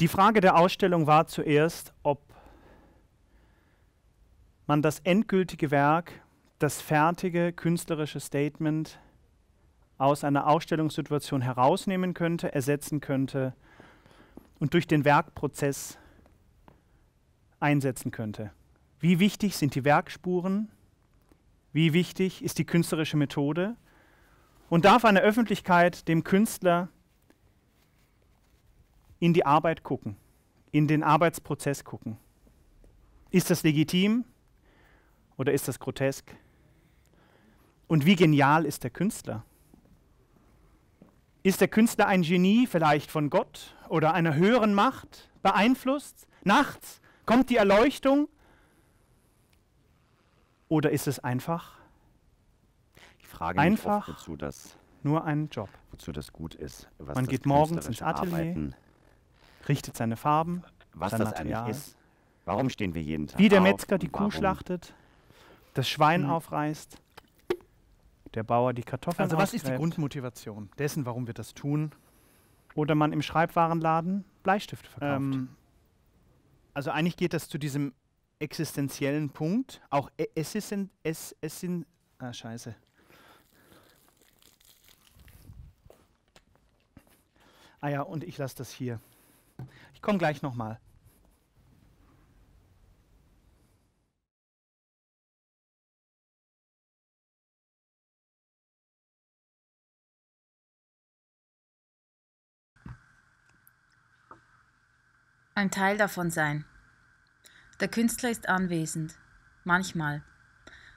Die Frage der Ausstellung war zuerst, ob man das endgültige Werk, das fertige künstlerische Statement aus einer Ausstellungssituation herausnehmen könnte, ersetzen könnte und durch den Werkprozess einsetzen könnte. Wie wichtig sind die Werkspuren? Wie wichtig ist die künstlerische Methode? Und darf eine Öffentlichkeit dem Künstler in die Arbeit gucken, in den Arbeitsprozess gucken? Ist das legitim oder ist das grotesk? Und wie genial ist der Künstler? Ist der Künstler ein Genie, vielleicht von Gott oder einer höheren Macht beeinflusst? Nachts kommt die Erleuchtung? Oder ist es einfach? Ich frage Einfach mich oft, wozu das, nur ein Job? wozu das gut ist. Man geht morgens ins Atelier, Arbeiten, richtet seine Farben, was sein das Material. eigentlich ist. Warum stehen wir jeden Tag Wie der auf Metzger die Kuh warum- schlachtet, das Schwein Mhm. aufreißt, der Bauer die Kartoffeln Also was ist die. Grundmotivation dessen, warum wir das tun? Oder man im Schreibwarenladen Bleistifte verkauft. Ähm, also eigentlich geht das zu diesem existenziellen Punkt. Auch e- es ist in, es, es sind ah scheiße. Ah ja, und ich lasse das hier. Ich komme gleich nochmal. Ein Teil davon sein. Der Künstler ist anwesend. Manchmal.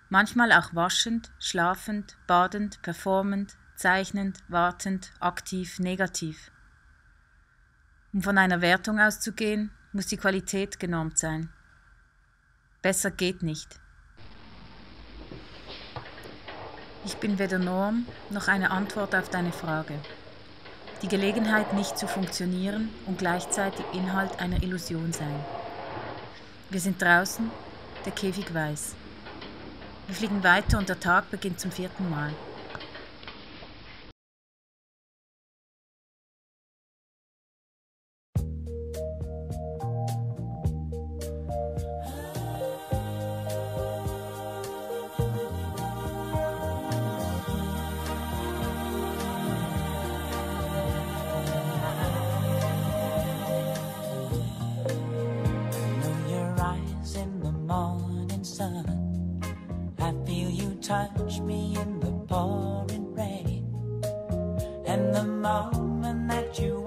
Manchmal auch waschend, schlafend, badend, performend, zeichnend, wartend, aktiv, negativ. Um von einer Wertung auszugehen, muss die Qualität genormt sein. Besser geht nicht. Ich bin weder Norm noch eine Antwort auf deine Frage. Die Gelegenheit, nicht zu funktionieren und gleichzeitig Inhalt einer Illusion sein. Wir sind draußen, der Käfig weiß. Wir fliegen weiter und der Tag beginnt zum vierten Mal. Touch me in the pouring rain. And the moment that you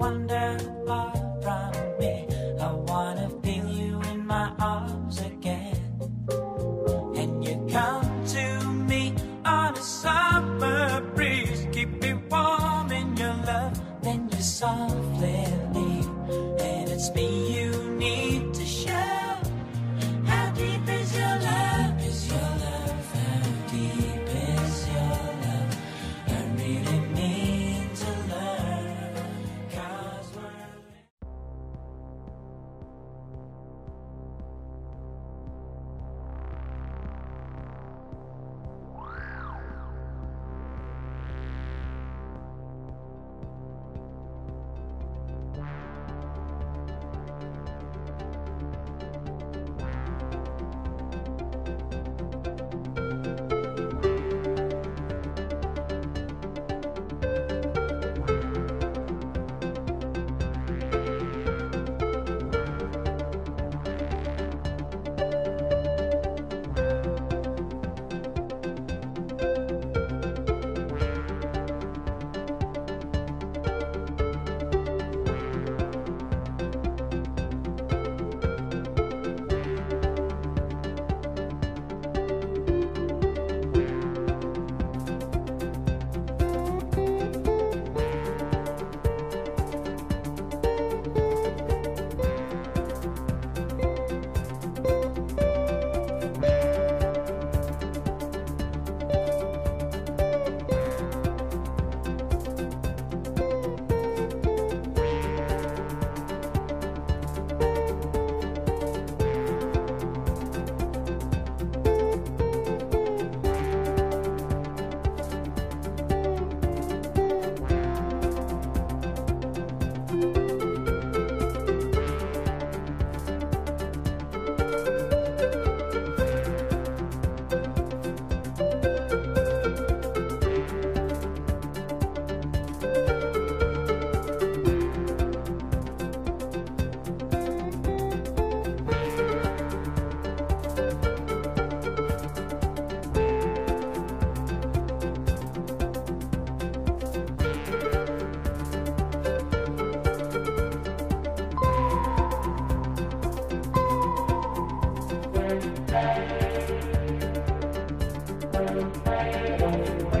Música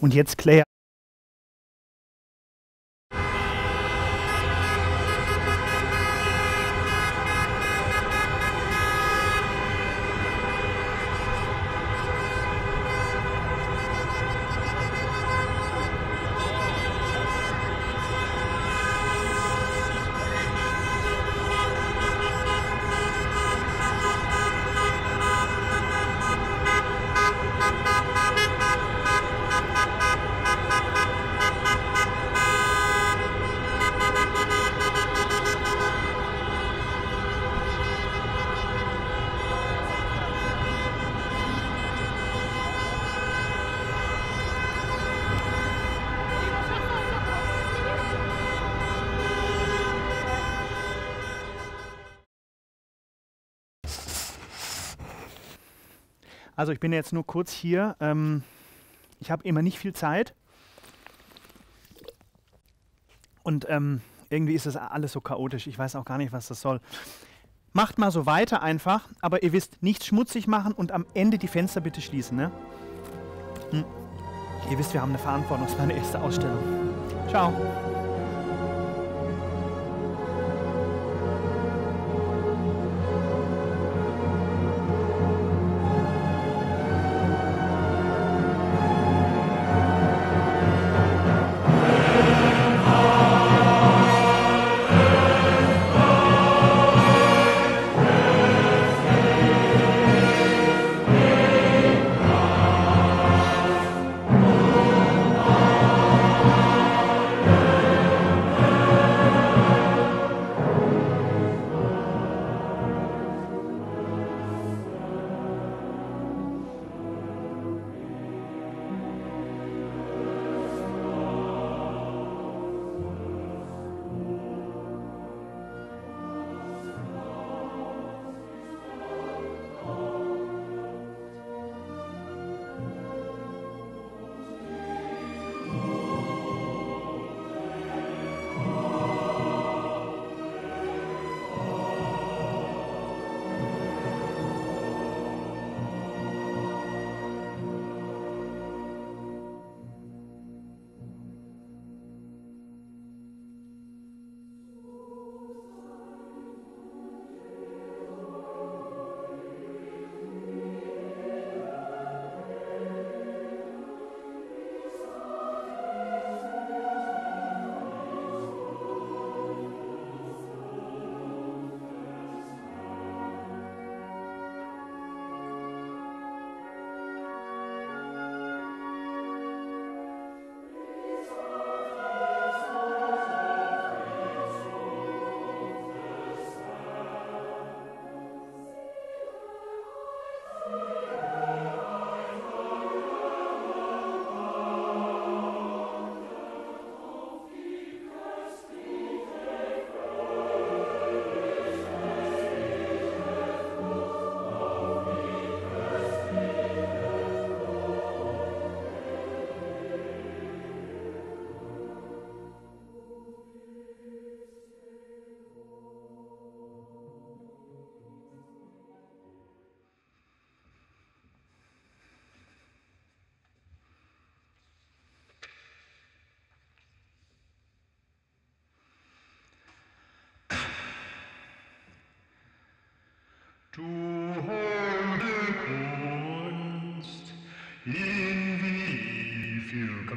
Und jetzt Claire. Also ich bin jetzt nur kurz hier. Ähm, ich habe immer nicht viel Zeit. Und ähm, irgendwie ist das alles so chaotisch. Ich weiß auch gar nicht, was das soll. Macht mal so weiter einfach, aber ihr wisst, nichts schmutzig machen und am Ende die Fenster bitte schließen. Ne? Hm. Ihr wisst, wir haben eine Verantwortung. Das ist meine erste Ausstellung. Ciao.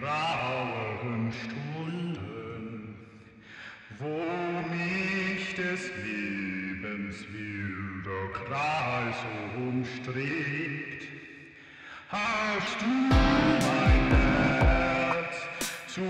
Grauen Stunden, wo mich des Lebens wilder Gras umstrebt. Hast du mein Herz zu